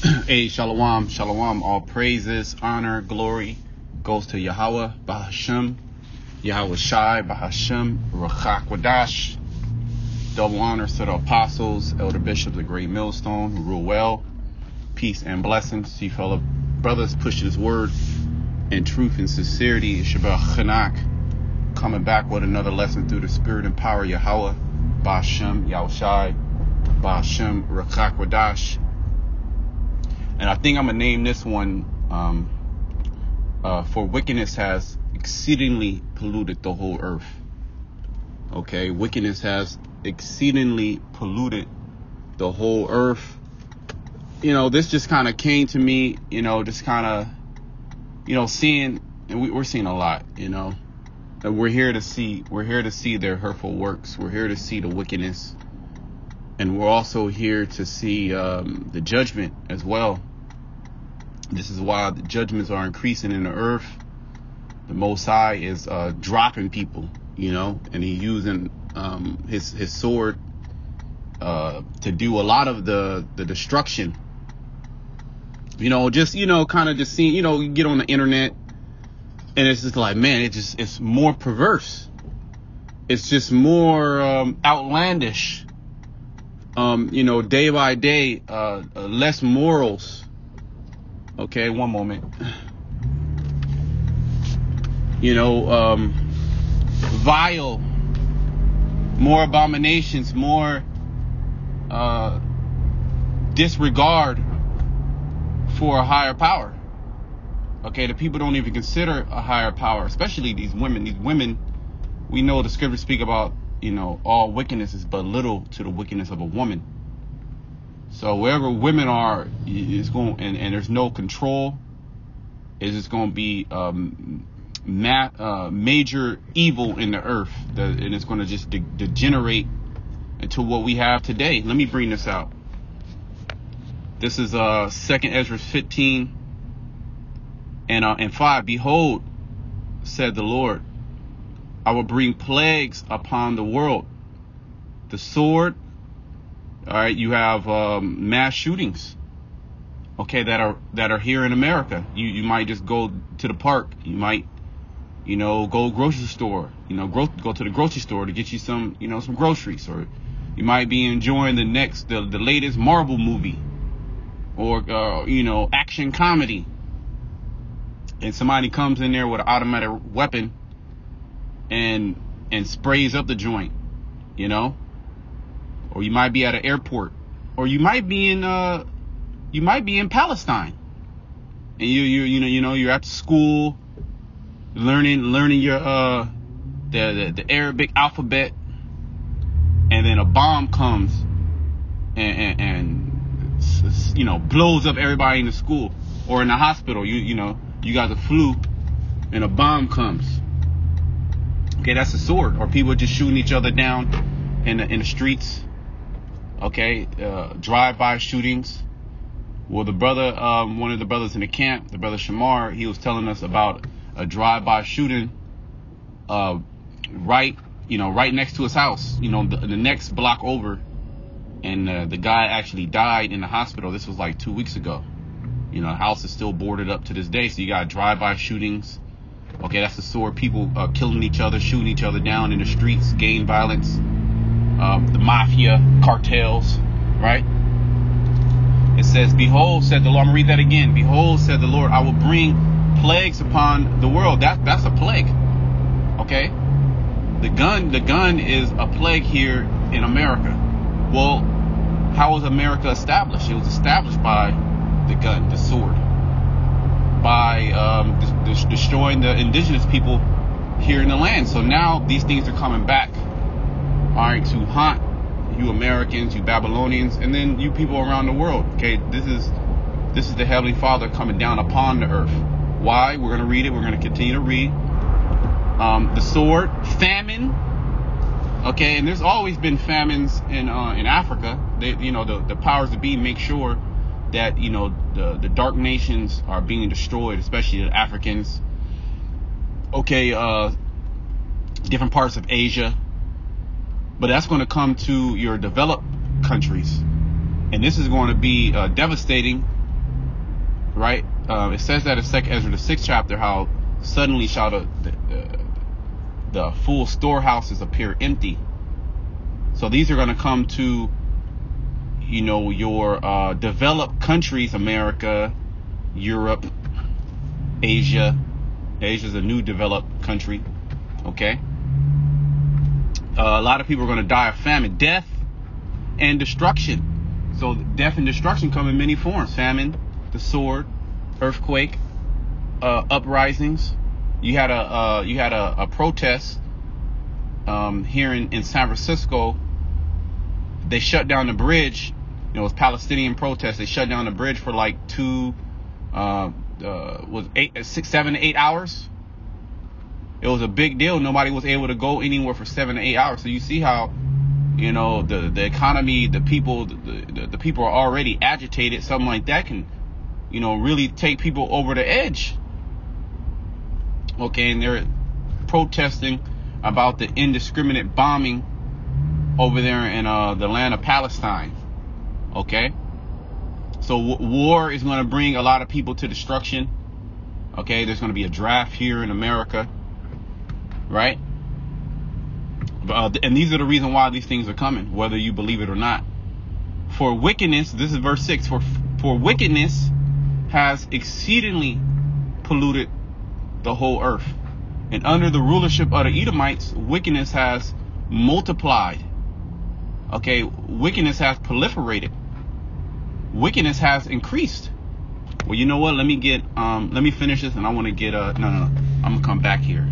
hey, shalom, shalom. All praises, honor, glory goes to Yahweh, Bahashem, Yahweh Shai, Bahashem, Rachak Wadash. Double honors to the apostles, elder bishops, the great millstone, who rule well. Peace and blessings to you fellow brothers pushing his word in truth and sincerity. Shabbat Chanak, coming back with another lesson through the spirit and power of Yahweh, Bahashem, Yahweh Shai, Bahashem, Rachak Wadash. And I think I'm gonna name this one um, uh, for wickedness has exceedingly polluted the whole earth. Okay, wickedness has exceedingly polluted the whole earth. You know, this just kind of came to me. You know, just kind of, you know, seeing, and we, we're seeing a lot. You know, and we're here to see, we're here to see their hurtful works. We're here to see the wickedness, and we're also here to see um, the judgment as well this is why the judgments are increasing in the earth. The Most High is uh, dropping people, you know, and he's using um, his his sword uh, to do a lot of the the destruction. You know, just you know, kind of just seeing, you know, you get on the internet, and it's just like, man, it just it's more perverse. It's just more um, outlandish. Um, you know, day by day, uh, uh less morals Okay, one moment. You know, um, vile, more abominations, more uh, disregard for a higher power. Okay, the people don't even consider a higher power, especially these women. These women, we know the scriptures speak about, you know, all wickedness is but little to the wickedness of a woman. So wherever women are, is going and, and there's no control. Is it's going to be um, ma- uh, major evil in the earth, that, and it's going to just de- degenerate into what we have today. Let me bring this out. This is uh Second Ezra 15 and uh, and five. Behold, said the Lord, I will bring plagues upon the world, the sword, all right, you have um, mass shootings. Okay, that are that are here in America. You you might just go to the park. You might, you know, go grocery store. You know, go go to the grocery store to get you some you know some groceries, or you might be enjoying the next the the latest Marvel movie, or uh, you know action comedy, and somebody comes in there with an automatic weapon and and sprays up the joint, you know or you might be at an airport, or you might be in uh, you might be in Palestine, and you you you know you know you're at school, learning learning your uh the, the, the Arabic alphabet, and then a bomb comes and, and, and you know blows up everybody in the school or in the hospital. You you know you got the flu, and a bomb comes. Okay, that's a sword. Or people just shooting each other down in the in the streets okay, uh, drive-by shootings. Well, the brother, um, one of the brothers in the camp, the brother Shamar, he was telling us about a drive-by shooting, uh, right, you know, right next to his house, you know, the, the next block over, and uh, the guy actually died in the hospital. This was like two weeks ago. You know, the house is still boarded up to this day. So you got drive-by shootings. Okay, that's the sort of people uh, killing each other, shooting each other down in the streets, gang violence um, the mafia cartels, right? It says, Behold, said the Lord. I'm gonna read that again. Behold, said the Lord, I will bring plagues upon the world. That that's a plague. Okay? The gun, the gun is a plague here in America. Well, how was America established? It was established by the gun, the sword, by um, destroying the indigenous people here in the land. So now these things are coming back are to haunt you Americans, you Babylonians, and then you people around the world. Okay, this is this is the Heavenly Father coming down upon the earth. Why? We're going to read it. We're going to continue to read. Um, the sword, famine. Okay, and there's always been famines in uh, in Africa. They, you know, the, the powers that be make sure that you know the the dark nations are being destroyed, especially the Africans. Okay, uh, different parts of Asia, but that's going to come to your developed countries. And this is going to be uh, devastating right? Uh, it says that in Second Ezra, the sixth chapter, how suddenly shall the, the, the full storehouses appear empty. So these are going to come to, you know, your uh, developed countries, America, Europe, Asia. Asia is a new developed country. Okay. Uh, a lot of people are going to die of famine, death, and destruction. So death and destruction come in many forms: famine, the sword, earthquake, uh, uprisings. You had a uh, you had a, a protest um, here in, in San Francisco. They shut down the bridge. You know, it was Palestinian protest. They shut down the bridge for like two, uh, uh, was eight, six, seven, eight hours. It was a big deal. Nobody was able to go anywhere for seven to eight hours. So you see how, you know, the the economy, the people, the, the, the people are already agitated. Something like that can you know, really take people over the edge. Okay, and they're protesting about the indiscriminate bombing over there in uh, the land of Palestine. Okay, so w- war is going to bring a lot of people to destruction. Okay, there's going to be a draft here in America, right? Uh, and these are the reason why these things are coming, whether you believe it or not. For wickedness, this is verse six. For for wickedness has exceedingly polluted the whole earth. And under the rulership of the Edomites, wickedness has multiplied. Okay, wickedness has proliferated. Wickedness has increased. Well, you know what? Let me get um let me finish this and I want to get uh no no no. I'm gonna come back here.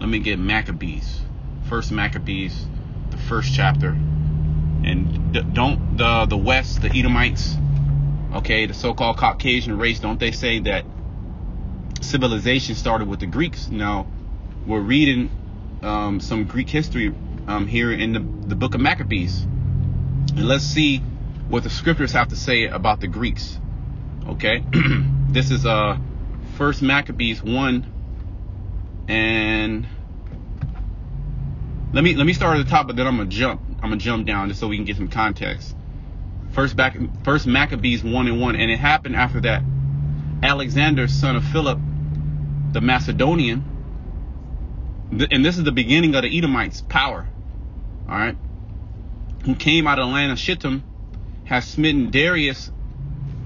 Let me get Maccabees. First Maccabees, the first chapter. And d- don't the the West, the Edomites, okay, the so-called Caucasian race, don't they say that civilization started with the Greeks? Now, we're reading um, some Greek history um, here in the, the book of Maccabees. And let's see what the scriptures have to say about the Greeks. Okay? this is uh first Maccabees 1 and let me let me start at the top but then I'm to jump. I'm to jump down just so we can get some context. First back, first Maccabees one and one, and it happened after that. Alexander, son of Philip, the Macedonian, and this is the beginning of the Edomites' power. All right, who came out of the land of Shittim, has smitten Darius,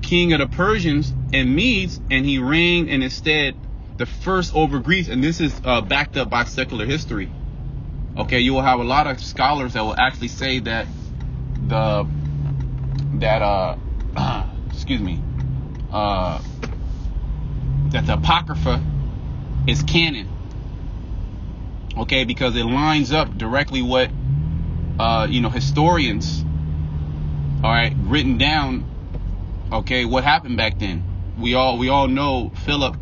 king of the Persians and Medes, and he reigned in his stead the first over Greece. And this is uh, backed up by secular history. Okay, you will have a lot of scholars that will actually say that the that uh, excuse me, uh, that the apocrypha is canon. Okay, because it lines up directly what uh, you know historians, all right, written down. Okay, what happened back then? We all we all know Philip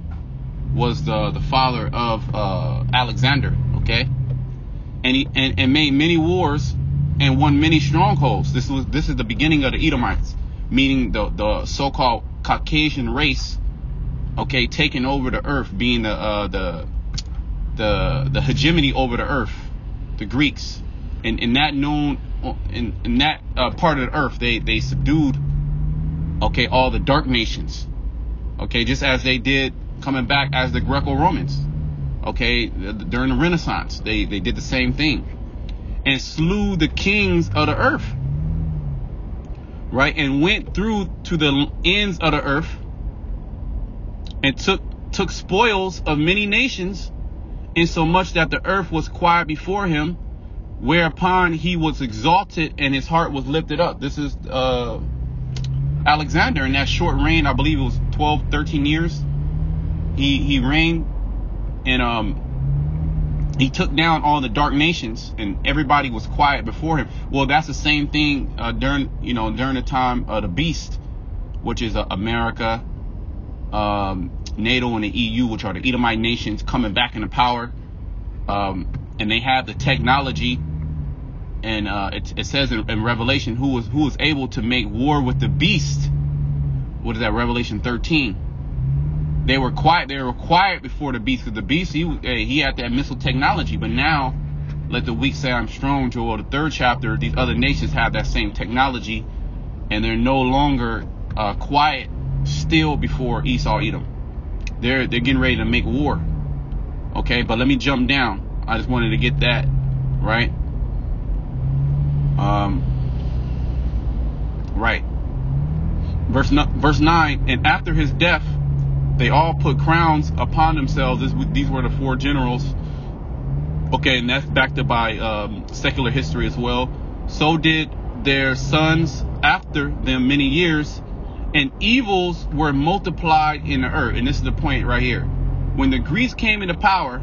was the the father of uh, Alexander. Okay, and he and, and made many wars and won many strongholds. This was this is the beginning of the Edomites, meaning the the so-called Caucasian race, okay, taking over the earth, being the uh, the the the hegemony over the earth, the Greeks, and in that known in, in that uh, part of the earth, they they subdued, okay, all the dark nations, okay, just as they did coming back as the Greco-Romans, okay, during the Renaissance, they they did the same thing and slew the kings of the earth. Right? And went through to the ends of the earth and took took spoils of many nations, insomuch that the earth was quiet before him, whereupon he was exalted and his heart was lifted up. This is uh, Alexander in that short reign, I believe it was 12, 13 years. He he reigned and um he took down all the dark nations and everybody was quiet before him. Well, that's the same thing uh, during you know during the time of the beast, which is uh, America, um, NATO, and the EU, which are the Edomite nations coming back into power, um, and they have the technology. And uh, it, it, says in, in Revelation who was who was able to make war with the beast. What is that? Revelation 13 they were quiet. They were quiet before the beast. Because the beast, he he had that missile technology. But now, let the weak say I'm strong. Joel, the third chapter, these other nations have that same technology, and they're no longer uh, quiet still before Esau Edom. They're they're getting ready to make war. Okay, but let me jump down. I just wanted to get that right. Um, right. Verse verse nine. And after his death, they all put crowns upon themselves. This, these were the four generals. Okay, and that's backed up by um, secular history as well. So did their sons after them many years, and evils were multiplied in the earth. And this is the point right here. When the Greeks came into power,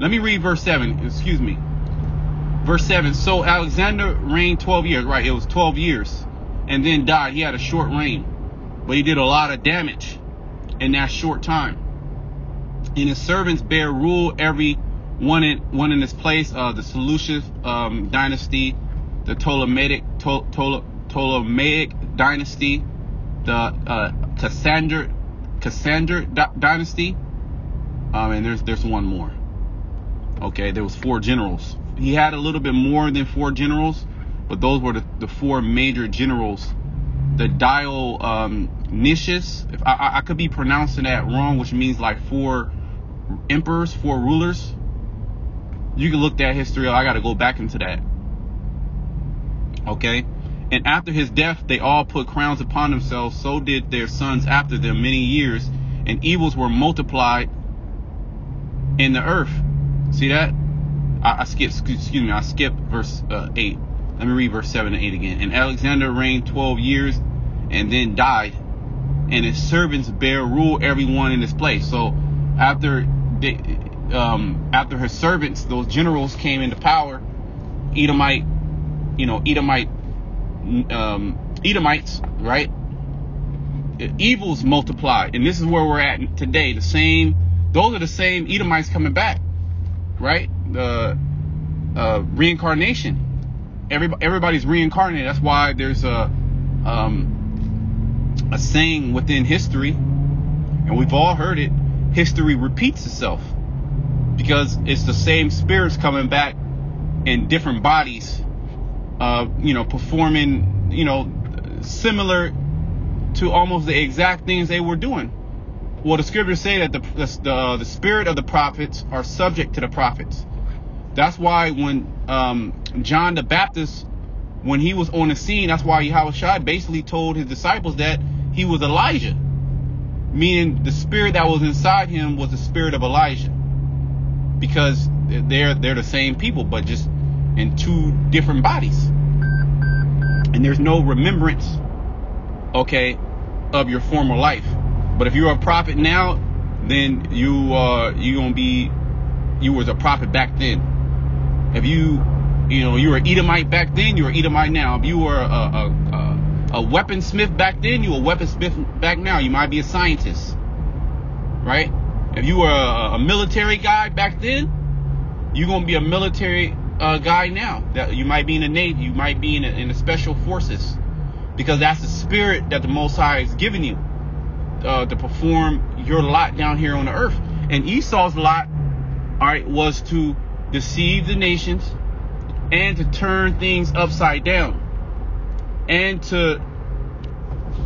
let me read verse 7, excuse me. Verse 7 So Alexander reigned 12 years, right? It was 12 years, and then died. He had a short reign, but he did a lot of damage in that short time. And his servants bear rule every one in one in this place. Uh, the Seleucid um, dynasty, the Ptolemaic to, to, Ptolemaic dynasty, the uh, Cassandra Cassandra dynasty, um, and there's there's one more. Okay, there was four generals. He had a little bit more than four generals, but those were the, the four major generals. The Dial um, Nicias, if I, I could be pronouncing that wrong, which means like four emperors, four rulers. You can look that history. I got to go back into that. Okay. And after his death, they all put crowns upon themselves. So did their sons after them many years. And evils were multiplied in the earth. See that? I, I skipped, excuse me, I skipped verse uh, 8. Let me read verse 7 and 8 again. And Alexander reigned 12 years and then died. And his servants bear rule everyone in his place. So after they, um, after his servants, those generals came into power, Edomite, you know, Edomite um, Edomites, right? Evils multiplied, and this is where we're at today. The same, those are the same Edomites coming back, right? The uh, reincarnation. Everybody, everybody's reincarnated. That's why there's a um, a saying within history, and we've all heard it. History repeats itself because it's the same spirits coming back in different bodies uh, you know, performing, you know, similar to almost the exact things they were doing. Well, the scriptures say that the the, the spirit of the prophets are subject to the prophets. That's why when um, John the Baptist, when he was on the scene, that's why Yahweh Shai basically told his disciples that he was Elijah, meaning the spirit that was inside him was the spirit of Elijah, because they're they're the same people, but just in two different bodies. And there's no remembrance, okay, of your former life. But if you're a prophet now, then you uh you gonna be you was a prophet back then. If you you know you were Edomite back then, you were Edomite now. If you were a a, a, a weaponsmith back then, you were a weaponsmith back now. You might be a scientist, right? If you were a, a military guy back then, you're gonna be a military uh, guy now. That you might be in the Navy, you might be in, in the Special Forces, because that's the spirit that the Most High is giving you uh, to perform your lot down here on the earth. And Esau's lot, all right, was to deceive the nations and to turn things upside down and to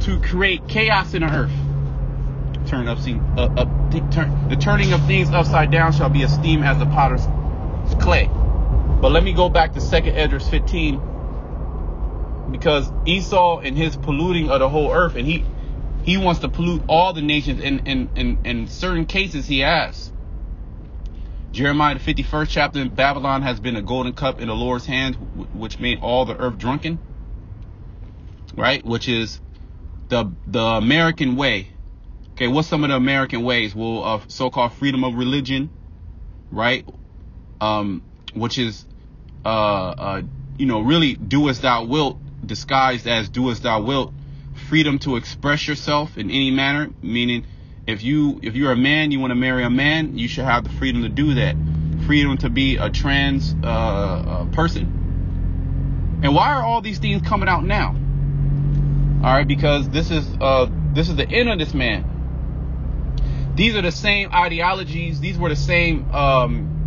to create chaos in the earth. Turn up, uh, up turn, the turning of things upside down shall be esteemed as the potter's clay. But let me go back to Second Esdras 15 because Esau and his polluting of the whole earth, and he he wants to pollute all the nations. In in in, in certain cases, he has. Jeremiah the 51st chapter, Babylon has been a golden cup in the Lord's hand, which made all the earth drunken. Right, which is the the American way. Okay, what's some of the American ways? Well, uh, so-called freedom of religion, right? Um, which is, uh, uh, you know, really do as thou wilt, disguised as do as thou wilt, freedom to express yourself in any manner, meaning if you if you're a man, you want to marry a man, you should have the freedom to do that, freedom to be a trans uh, uh, person. And why are all these things coming out now? All right, because this is uh, this is the end of this man. These are the same ideologies. These were the same um,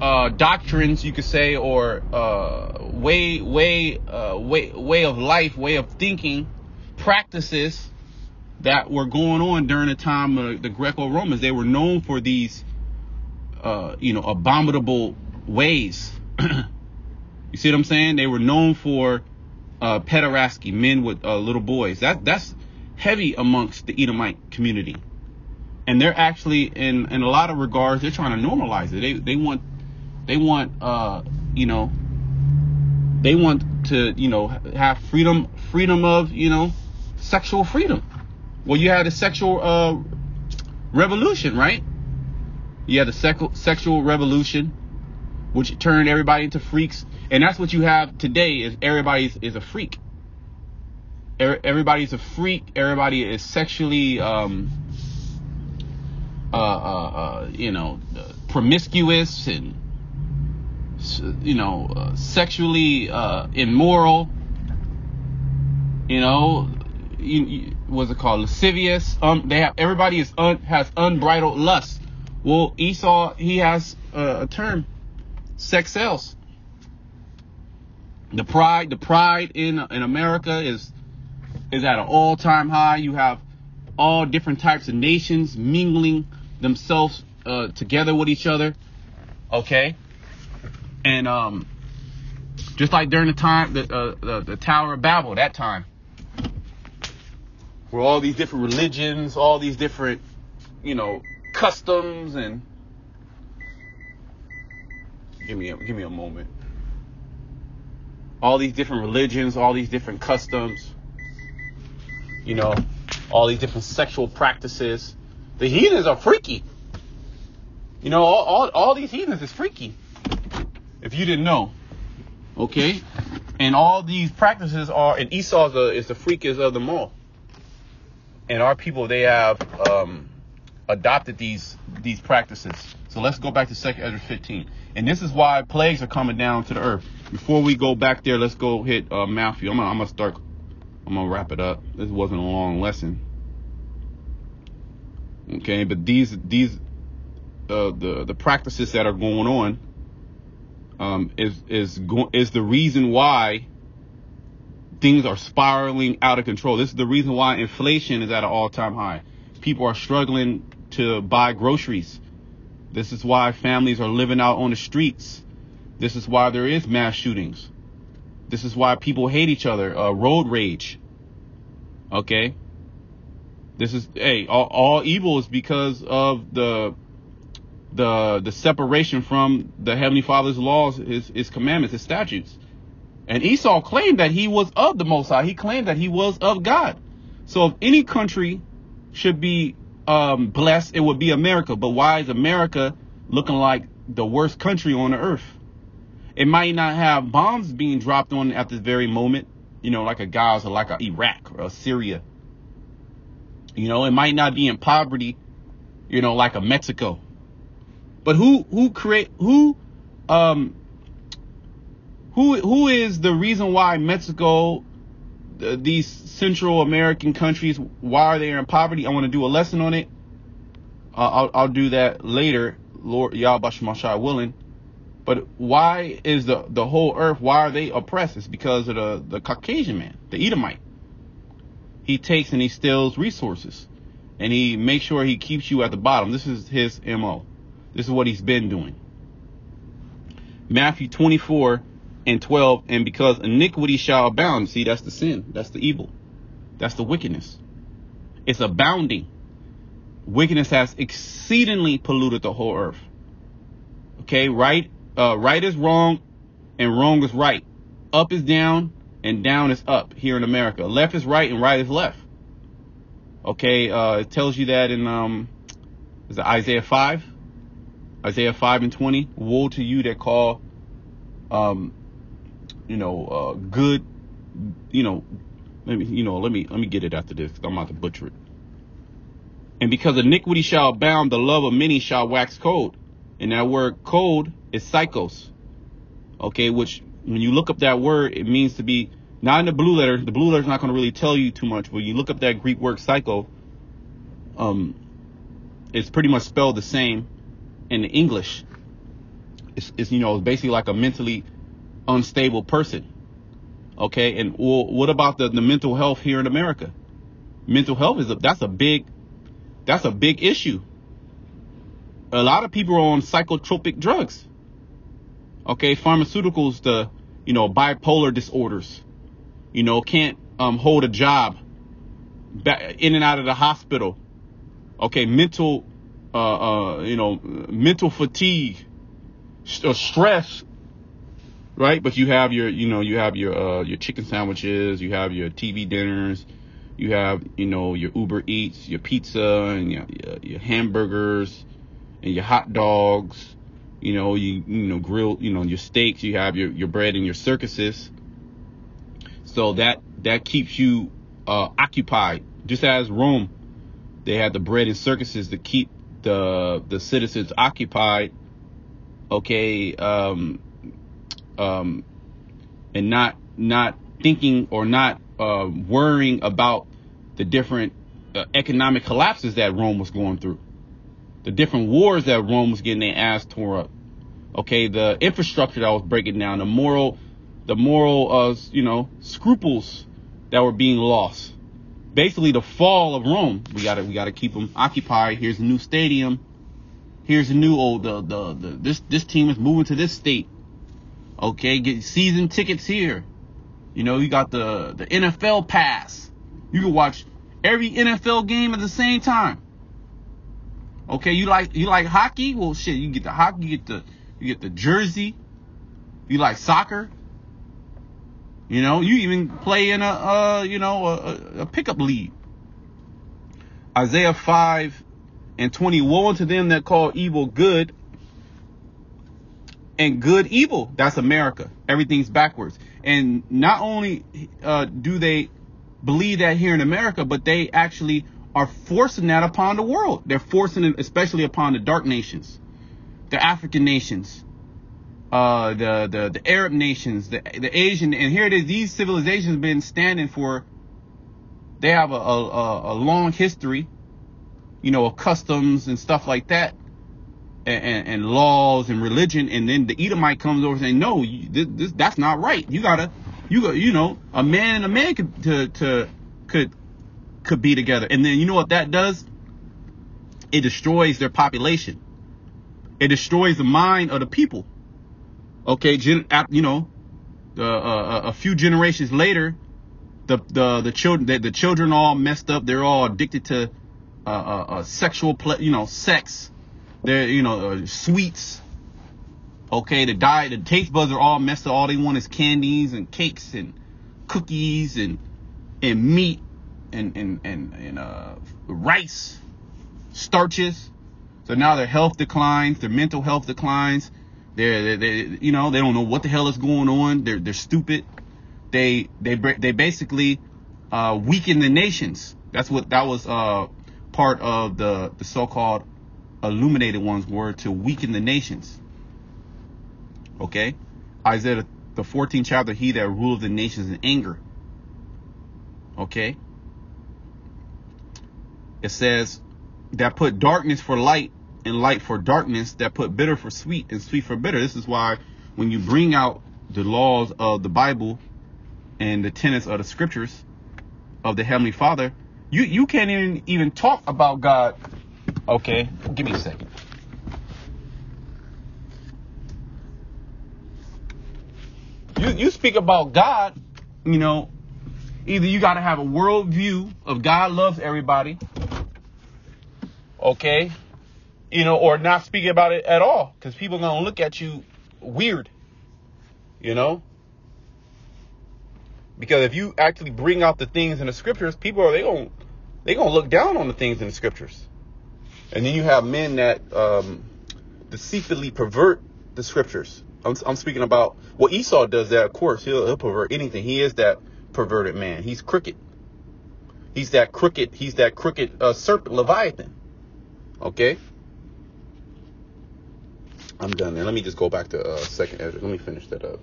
uh, doctrines, you could say, or uh, way, way, uh, way, way of life, way of thinking, practices that were going on during the time of the Greco-Romans. They were known for these, uh, you know, abominable ways. you see what I'm saying? They were known for uh, pederasty, men with uh, little boys. That that's heavy amongst the Edomite community, and they're actually in in a lot of regards they're trying to normalize it. They they want they want uh you know they want to you know have freedom freedom of you know sexual freedom. Well, you had a sexual uh, revolution, right? You had the sec- sexual revolution, which turned everybody into freaks, and that's what you have today. Is everybody is a freak. Everybody's a freak. Everybody is sexually, um, uh, uh, uh, you know, promiscuous and you know, uh, sexually uh, immoral. You know, you, you, what's it called? Lascivious. Um, they have everybody is un, has unbridled lust. Well, Esau he has uh, a term, sex sells. The pride, the pride in in America is is at an all time high. You have all different types of nations mingling themselves uh, together with each other. Okay, and um, just like during the time the, uh, the the Tower of Babel, that time where all these different religions, all these different, you know, customs and give me a, give me a moment. All these different religions, all these different customs, you know, all these different sexual practices. The heathens are freaky. You know, all, all, all these heathens is freaky. If you didn't know. Okay? And all these practices are, and Esau is the, is the freakiest of them all and our people they have um, adopted these these practices. So let's go back to Second Ezra 15, and this is why plagues are coming down to the earth. Before we go back there, let's go hit uh, Matthew. I'm gonna, I'm gonna start. I'm gonna wrap it up. This wasn't a long lesson. Okay, but these these uh, the the practices that are going on um, is is go- is the reason why things are spiraling out of control. This is the reason why inflation is at an all time high. People are struggling to buy groceries. This is why families are living out on the streets. This is why there is mass shootings. This is why people hate each other. Uh, road rage. Okay. This is hey, all, all evil is because of the the the separation from the heavenly Father's laws, his his commandments, his statutes. And Esau claimed that he was of the Most High. He claimed that he was of God. So if any country should be um, blessed, it would be America. But why is America looking like the worst country on the earth? It might not have bombs being dropped on at this very moment, you know, like a Gaza, like a Iraq or a Syria. You know, it might not be in poverty, you know, like a Mexico. But who who create who um who who is the reason why Mexico, uh, these Central American countries, why are they in poverty? I want to do a lesson on it. Uh, I'll I'll do that later, Lord Yahweh willing. But why is the the whole earth? Why are they oppressed? It's because of the the Caucasian man, the Edomite. He takes and he steals resources, and he makes sure he keeps you at the bottom. This is his mo. This is what he's been doing. Matthew 24 and 12, and because iniquity shall abound. See, that's the sin. That's the evil. That's the wickedness. It's abounding. Wickedness has exceedingly polluted the whole earth. Okay, right, uh, right is wrong, and wrong is right. Up is down, and down is up here in America. Left is right, and right is left. Okay, uh, it tells you that in um, is it Isaiah five, Isaiah five and twenty. Woe to you that call um, you know, uh, good, you know, let me, you know, let me, let me get it after this. I'm about to butcher it. And because iniquity shall abound, the love of many shall wax cold. And that word cold is psychos. Okay, which when you look up that word, it means to be not in the blue letter. The blue letter is not going to really tell you too much. But you look up that Greek word psycho, um, it's pretty much spelled the same in English. It's, it's you know, it's basically like a mentally unstable person. Okay, and well, what about the, the mental health here in America? mental health is a, that's a big that's a big issue. A lot of people are on psychotropic drugs. Okay, pharmaceuticals, the you know bipolar disorders, you know can't um, hold a job, back, in and out of the hospital. Okay, mental, uh, uh, you know, mental fatigue, st- uh, stress, right? But you have your, you know, you have your uh, your chicken sandwiches, you have your TV dinners, you have, you know, your Uber Eats, your pizza, and your, your, your hamburgers, and your hot dogs. You know, you you know grill, you know, your steaks. You have your your bread and your circuses. So that that keeps you uh, occupied. Just as Rome, they had the bread and circuses to keep the the citizens occupied. Okay, um, um, and not not thinking or not uh, worrying about the different uh, economic collapses that Rome was going through, the different wars that Rome was getting their ass tore up. Okay, the infrastructure that was breaking down, the moral, the moral, uh, you know, scruples that were being lost. Basically, the fall of Rome. We gotta we gotta keep them occupied. Here's a new stadium. Here's a new old the the, the this this team is moving to this state. Okay, get season tickets here. You know, you got the the NFL pass. You can watch every NFL game at the same time. Okay, you like you like hockey? Well, shit, you get the hockey, you get the you get the jersey. You like soccer? You know, you even play in a, uh, you know, a, a pickup league. Isaiah 5 and 20, woe unto them that call evil good and good evil. That's America. Everything's backwards. And not only uh, do they believe that here in America, but they actually are forcing that upon the world. They're forcing it, especially upon the dark nations, the African nations, uh, the, the, the Arab nations, the, the Asian, and here it is, these civilizations have been standing for, they have a, a, a long history, you know, of customs and stuff like that, and, and, laws and religion, and then the Edomite comes over saying, no, this, this, that's not right. You gotta, you go, you know, a man and a man could, to, to, could, could be together. And then you know what that does? It destroys their population. It destroys the mind of the people Okay, gen, you know, uh, uh, a few generations later, the the the children the, the children all messed up. They're all addicted to uh, uh, uh sexual, ple- you know, sex. They're you know uh, sweets. Okay, the diet, the taste buds are all messed up. All they want is candies and cakes and cookies and and meat and and and, and uh, rice, starches. So now their health declines, their mental health declines, they're, they, you know, they don't know what the hell is going on. They're, they're stupid. They, they, they basically, uh, weaken the nations. That's what, that was, uh, part of the, the so-called illuminated ones were to weaken the nations. Okay. Isaiah, the 14th chapter, he that ruled the nations in anger. Okay. It says that put darkness for light and light for darkness that put bitter for sweet and sweet for bitter. This is why when you bring out the laws of the Bible and the tenets of the scriptures of the Heavenly Father, you, you can't even, even talk about God. Okay, give me a second. You, you speak about God, you know, either you got to have a world view of God loves everybody, okay, you know, or not speaking about it at all because people are going to look at you weird, you know? Because if you actually bring out the things in the scriptures, people are, they to they gonna look down on the things in the scriptures. And then you have men that um, deceitfully pervert the scriptures. I'm, I'm speaking about what well, Esau does that, of course, he'll, he'll pervert anything. He is that perverted man. He's crooked. He's that crooked, he's that crooked uh, serpent, Leviathan. Okay? I'm done there. Let me just go back to uh, second Ezra. Let me finish that up.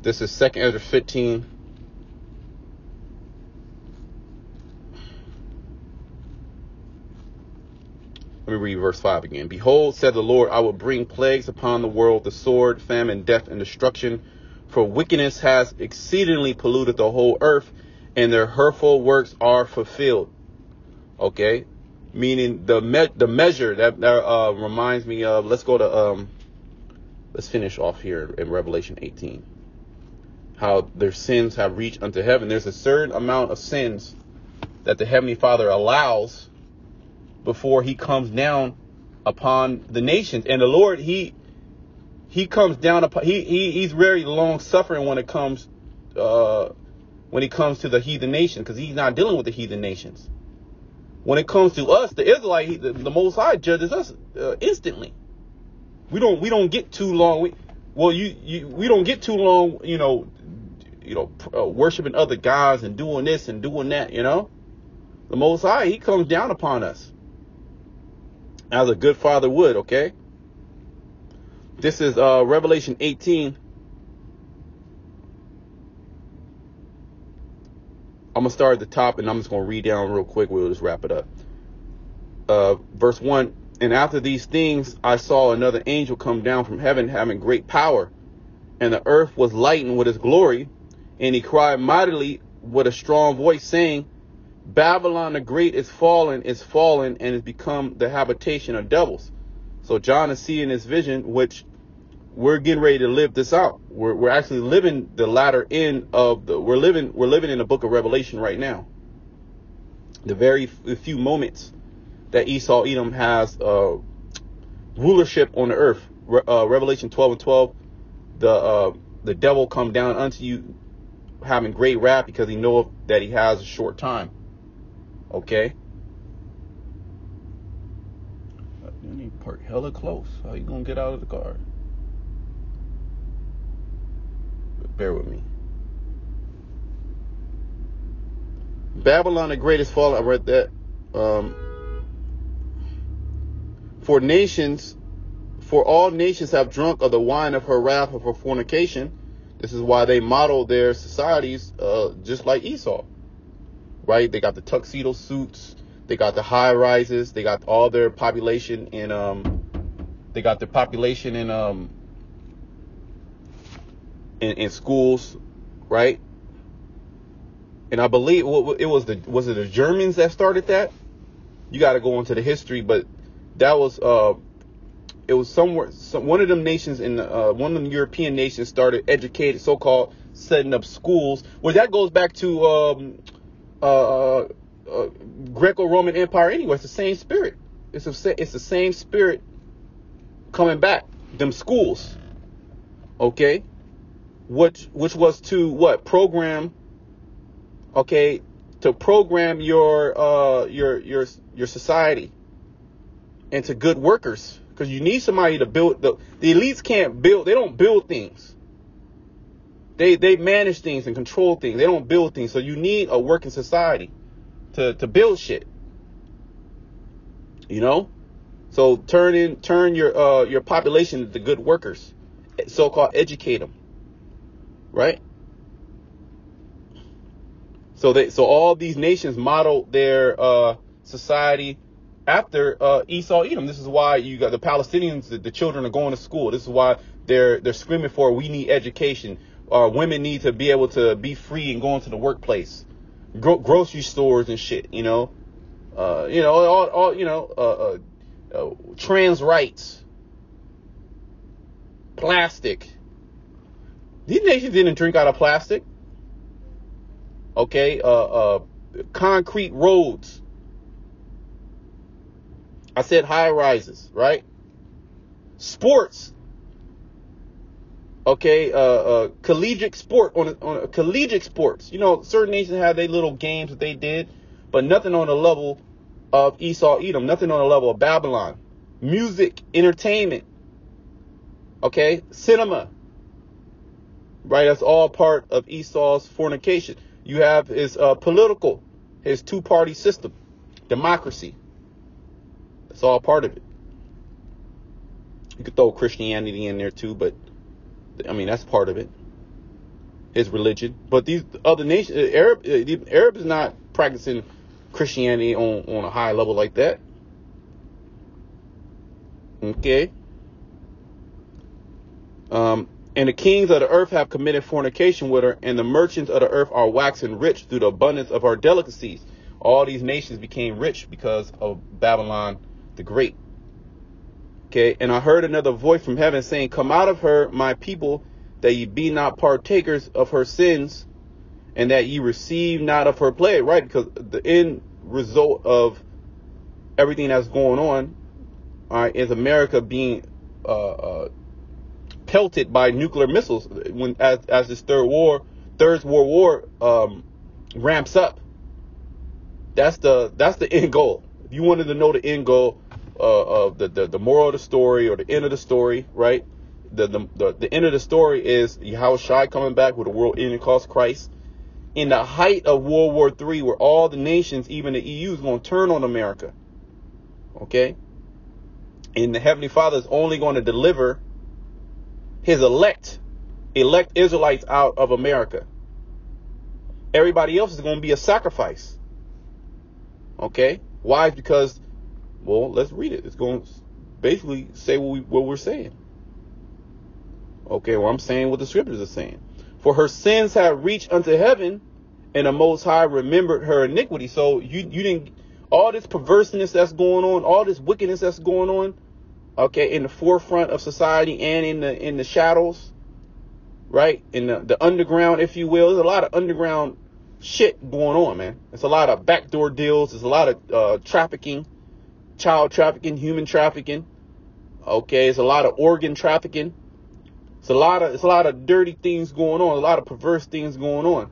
This is second Ezra 15. Let me read verse 5 again. Behold, said the Lord, I will bring plagues upon the world, the sword, famine, death, and destruction. For wickedness has exceedingly polluted the whole earth, and their hurtful works are fulfilled. Okay, meaning the me- the measure that, that uh, reminds me of. Let's go to um, let's finish off here in Revelation 18. How their sins have reached unto heaven. There's a certain amount of sins that the Heavenly Father allows before He comes down upon the nations. And the Lord, He He comes down upon He, he He's very long suffering when it comes uh when it comes to the heathen nation, because He's not dealing with the heathen nations. When it comes to us, the Israelite, the, the Most High judges us uh, instantly. We don't we don't get too long. We, well, you you we don't get too long. You know, you know, uh, worshiping other gods and doing this and doing that. You know, the Most High He comes down upon us as a good father would. Okay. This is uh, Revelation 18. I'm gonna start at the top and I'm just gonna read down real quick. We'll just wrap it up. Uh, verse one. And after these things, I saw another angel come down from heaven, having great power, and the earth was lightened with his glory. And he cried mightily with a strong voice, saying, Babylon the Great is fallen, is fallen, and has become the habitation of devils. So John is seeing this vision, which we're getting ready to live this out. We're, we're actually living the latter end of the. We're living we're living in the book of Revelation right now. The very few moments that Esau Edom has uh, rulership on the earth. Re- uh, Revelation 12 and 12. The uh, the devil come down unto you, having great wrath because he knoweth that he has a short time. Okay. You need park hella close. How you gonna get out of the car? Bear with me. Babylon the Great is fallen. I read that. Um, for nations, for all nations have drunk of the wine of her wrath of her fornication. This is why they model their societies uh, just like Esau right? They got the tuxedo suits, they got the high rises, they got all their population in um they got their population in um in, in schools, right? And I believe it was the was it the Germans that started that? You got to go into the history, but that was uh it was somewhere some, one of them nations in uh, one of them European nations started educated so-called setting up schools. Well, that goes back to um, uh, uh, uh, Greco-Roman Empire anyway. It's the same spirit. It's a, it's the same spirit coming back. Them schools, okay, which which was to what program, okay, to program your uh your your your society into good workers because you need somebody to build the the elites can't build they don't build things they they manage things and control things. They don't build things. So you need a working society to to build shit. You know? So turn in turn your uh your population into good workers. So called educate them. Right? So they so all these nations model their uh society after uh, Esau Edom. This is why you got the Palestinians, the, the, children are going to school. This is why they're they're screaming for we need education or women need to be able to be free and go into the workplace, Gro- grocery stores and shit. You know, uh, you know, all, all you know, uh, uh, uh trans rights, plastic. These nations didn't drink out of plastic. Okay, uh, uh, concrete roads. I said high rises, right? Sports okay, uh, uh, collegiate sport on, on collegiate sports. You know, certain nations have their little games that they did, but nothing on the level of Esau Edom, nothing on the level of Babylon. Music, entertainment, okay, cinema, right? That's all part of Esau's fornication. You have his uh, political, his two-party system, democracy. That's all part of it. You could throw Christianity in there too, but I mean, that's part of it. His religion, but these other nations, uh, Arab, uh, the Arab is not practicing Christianity on on a high level like that. Okay. Um, And the kings of the earth have committed fornication with her, and the merchants of the earth are waxing rich through the abundance of her delicacies. All these nations became rich because of Babylon the Great. Okay, and I heard another voice from heaven saying, Come out of her, my people, that ye be not partakers of her sins, and that ye receive not of her plague. Right, because the end result of everything that's going on all right, is America being uh, uh, pelted by nuclear missiles when as as this third war, third world war um, ramps up. That's the that's the end goal. If you wanted to know the end goal uh, of the, the the moral of the story or the end of the story, right? The the the, the end of the story is Yahushua coming back with the world ending cost Christ. In the height of World War III, where all the nations, even the EU, is going to turn on America. Okay? And the Heavenly Father is only going to deliver his elect, elect Israelites out of America. Everybody else is going to be a sacrifice. Okay? Why? Because, well, let's read it. It's going to basically say what, we, what we're saying. Okay, well, I'm saying what the scriptures are saying. For her sins have reached unto heaven, and the Most High remembered her iniquity. So you you didn't all this perverseness that's going on, all this wickedness that's going on okay, in the forefront of society and in the in the shadows, right? In the, the underground, if you will. There's a lot of underground shit going on, man. It's a lot of backdoor deals. There's a lot of uh, trafficking, child trafficking, human trafficking. Okay, it's a lot of organ trafficking. It's a lot of it's a lot of dirty things going on. A lot of perverse things going on.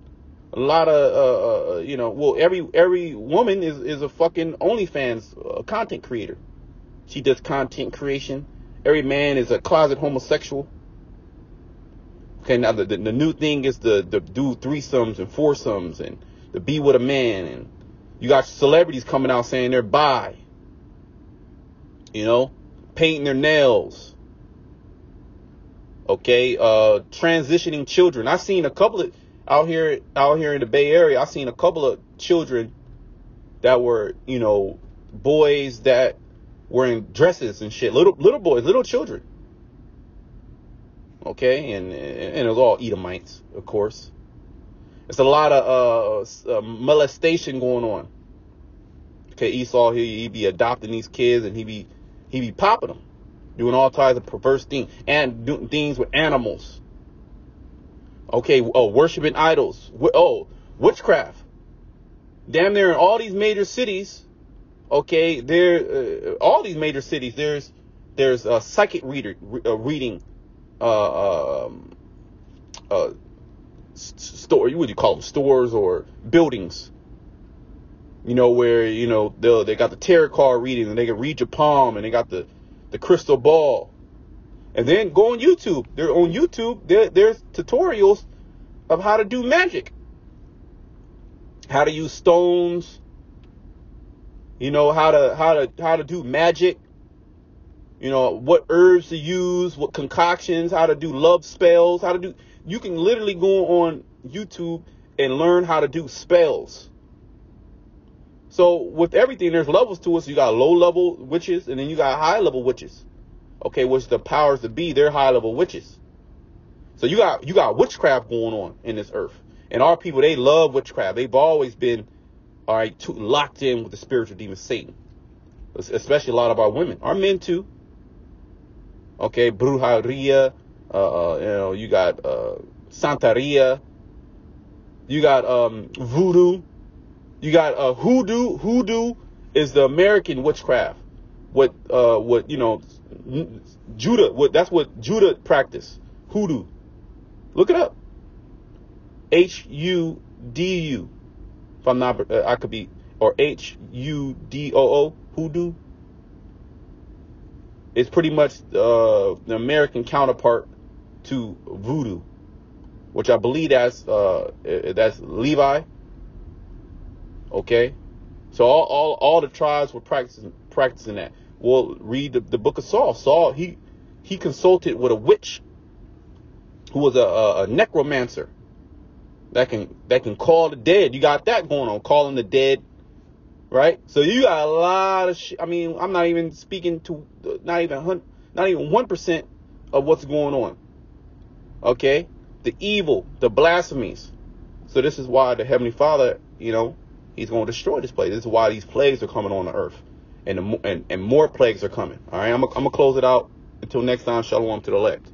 A lot of uh, uh, you know, well, every every woman is is a fucking OnlyFans uh, content creator. She does content creation. Every man is a closet homosexual. Okay, now the, the, the new thing is the, the do threesomes and foursomes and the be with a man. And you got celebrities coming out saying they're bi. You know, painting their nails. Okay, uh, transitioning children. I've seen a couple of out here out here in the Bay Area. I've seen a couple of children that were, you know, boys that were in dresses and shit. Little little boys, little children. Okay, and and it was all Edomites, of course. It's a lot of uh, uh, molestation going on. Okay, Esau he he be adopting these kids and he be he be popping them, doing all types of perverse things and doing things with animals. Okay, oh, worshiping idols. Oh, witchcraft. Damn near in all these major cities, Okay, there, uh, all these major cities, there's there's a psychic reader uh, reading, uh, um, uh, store. What do you call them? Stores or buildings. You know where you know they they got the tarot card reading and they can read your palm and they got the the crystal ball. And then go on YouTube. They're on YouTube. There, there's tutorials of how to do magic, how to use stones you know how to how to how to do magic you know what herbs to use what concoctions how to do love spells how to do you can literally go on youtube and learn how to do spells so with everything there's levels to it. So you got low level witches and then you got high level witches. Okay which the powers to be they're high level witches. So you got you got witchcraft going on in this earth. And our people they love witchcraft. They've always been all right, too, locked in with the spiritual demon Satan. Especially a lot of our women, our men too. Okay, brujeria, uh, uh, you know, you got uh, Santeria, you got um, voodoo, you got uh, hoodoo. Hoodoo is the American witchcraft. What, uh, what you know, Judah. What that's what Judah practiced. Hoodoo. Look it up. H U D U. If I'm not, uh, I could be, or H U D O O, hoodoo. It's pretty much uh, the American counterpart to voodoo, which I believe that's uh, that's Levi. Okay, so all, all all the tribes were practicing practicing that. Well, read the, the book of Saul. Saul he he consulted with a witch who was a, a, a necromancer that can that can call the dead. You got that going on, calling the dead, right? So you got a lot of. Sh- I mean, I'm not even speaking to not even not even one percent of what's going on. Okay? The evil, the blasphemies. So this is why the Heavenly Father, you know, He's going to destroy this place. This is why these plagues are coming on the earth. And, the, and, and more plagues are coming. All right, I'm going to close it out. Until next time, shalom to the elect.